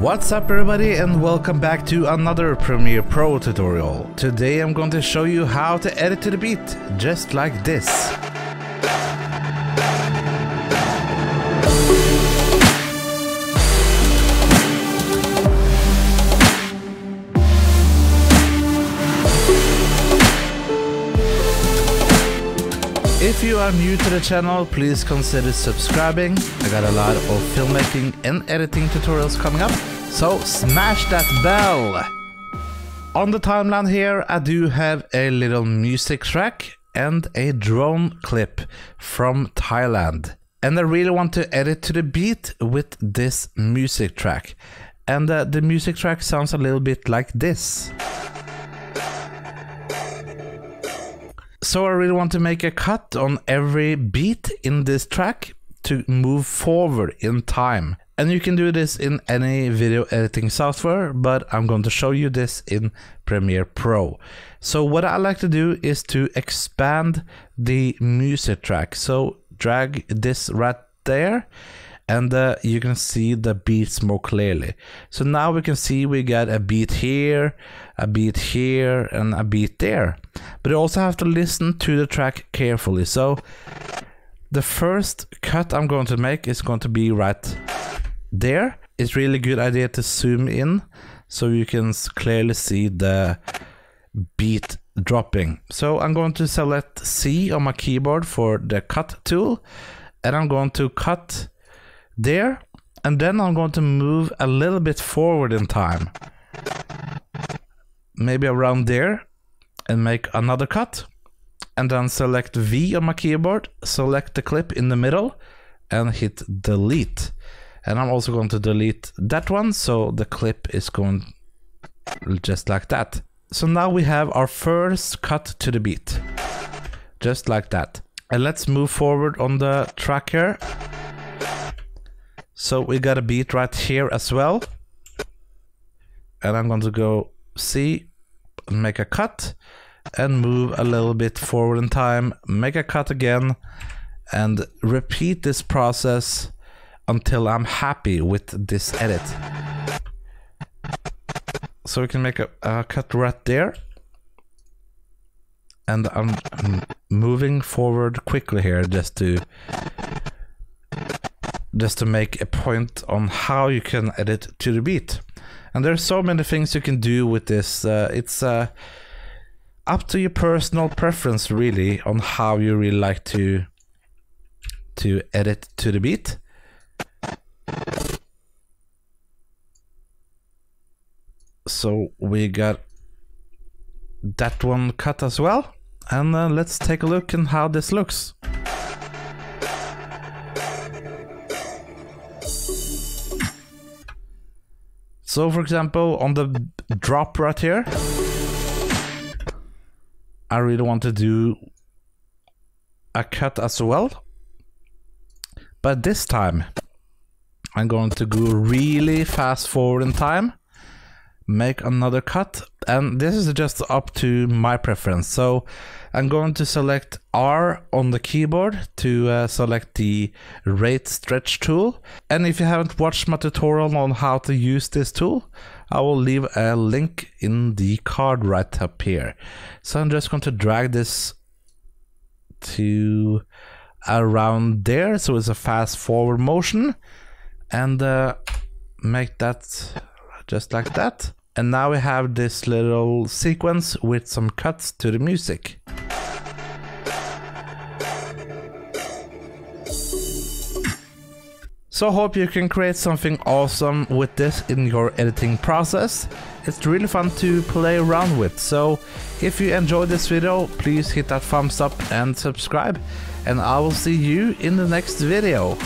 What's up everybody and welcome back to another Premiere Pro tutorial. Today I'm going to show you how to edit to the beat, just like this. If you are new to the channel, please consider subscribing. I got a lot of filmmaking and editing tutorials coming up, so smash that bell! On the timeline here, I do have a little music track and a drone clip from Thailand. And I really want to edit to the beat with this music track. And uh, the music track sounds a little bit like this. So I really want to make a cut on every beat in this track to move forward in time. And you can do this in any video editing software, but I'm going to show you this in Premiere Pro. So what I like to do is to expand the music track. So drag this right there and uh, you can see the beats more clearly. So now we can see we got a beat here, a beat here, and a beat there. But you also have to listen to the track carefully. So the first cut I'm going to make is going to be right there. It's really good idea to zoom in so you can clearly see the beat dropping. So I'm going to select C on my keyboard for the cut tool and I'm going to cut there and then I'm going to move a little bit forward in time. Maybe around there and make another cut and then select V on my keyboard select the clip in the middle and hit delete. And I'm also going to delete that one so the clip is going just like that. So now we have our first cut to the beat. Just like that. And let's move forward on the track here so we got a beat right here as well. And I'm going to go C, make a cut, and move a little bit forward in time, make a cut again, and repeat this process until I'm happy with this edit. So we can make a, a cut right there. And I'm, I'm moving forward quickly here just to just to make a point on how you can edit to the beat. And there's so many things you can do with this. Uh, it's uh, up to your personal preference, really, on how you really like to to edit to the beat. So we got that one cut as well. And uh, let's take a look and how this looks. So for example, on the drop right here, I really want to do a cut as well. But this time, I'm going to go really fast forward in time, make another cut, and this is just up to my preference. So I'm going to select R on the keyboard to uh, select the rate stretch tool. And if you haven't watched my tutorial on how to use this tool, I will leave a link in the card right up here. So I'm just going to drag this to around there so it's a fast forward motion and uh, make that just like that and now we have this little sequence with some cuts to the music. So hope you can create something awesome with this in your editing process. It's really fun to play around with. So if you enjoyed this video, please hit that thumbs up and subscribe. And I will see you in the next video.